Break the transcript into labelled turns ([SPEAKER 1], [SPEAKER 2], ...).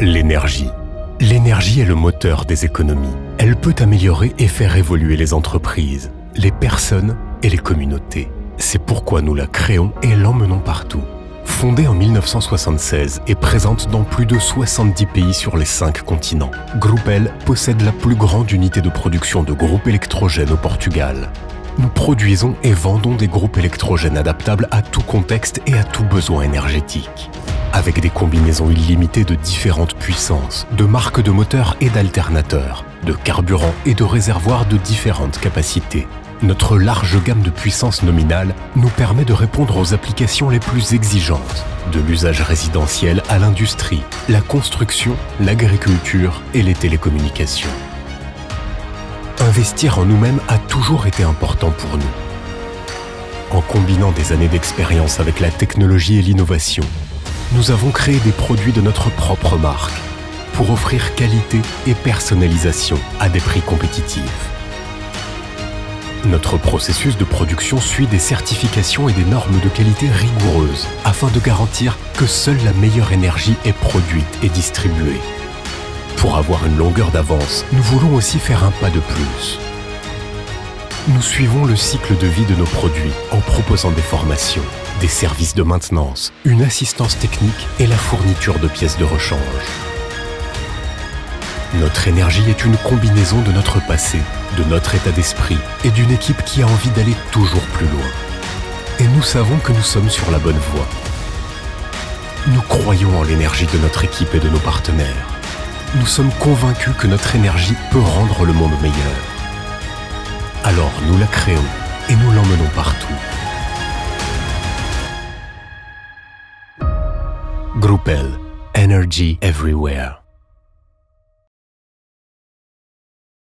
[SPEAKER 1] L'énergie. L'énergie est le moteur des économies. Elle peut améliorer et faire évoluer les entreprises, les personnes et les communautés. C'est pourquoi nous la créons et l'emmenons partout. Fondée en 1976 et présente dans plus de 70 pays sur les 5 continents, Groupel possède la plus grande unité de production de groupes électrogènes au Portugal. Nous produisons et vendons des groupes électrogènes adaptables à tout contexte et à tout besoin énergétique avec des combinaisons illimitées de différentes puissances, de marques de moteurs et d'alternateurs, de carburants et de réservoirs de différentes capacités. Notre large gamme de puissance nominale nous permet de répondre aux applications les plus exigeantes, de l'usage résidentiel à l'industrie, la construction, l'agriculture et les télécommunications. Investir en nous-mêmes a toujours été important pour nous. En combinant des années d'expérience avec la technologie et l'innovation, nous avons créé des produits de notre propre marque pour offrir qualité et personnalisation à des prix compétitifs. Notre processus de production suit des certifications et des normes de qualité rigoureuses afin de garantir que seule la meilleure énergie est produite et distribuée. Pour avoir une longueur d'avance, nous voulons aussi faire un pas de plus. Nous suivons le cycle de vie de nos produits en proposant des formations, des services de maintenance, une assistance technique et la fourniture de pièces de rechange. Notre énergie est une combinaison de notre passé, de notre état d'esprit et d'une équipe qui a envie d'aller toujours plus loin. Et nous savons que nous sommes sur la bonne voie. Nous croyons en l'énergie de notre équipe et de nos partenaires. Nous sommes convaincus que notre énergie peut rendre le monde meilleur. Alors nous la créons et nous l'emmenons partout. Groupel, Energy Everywhere.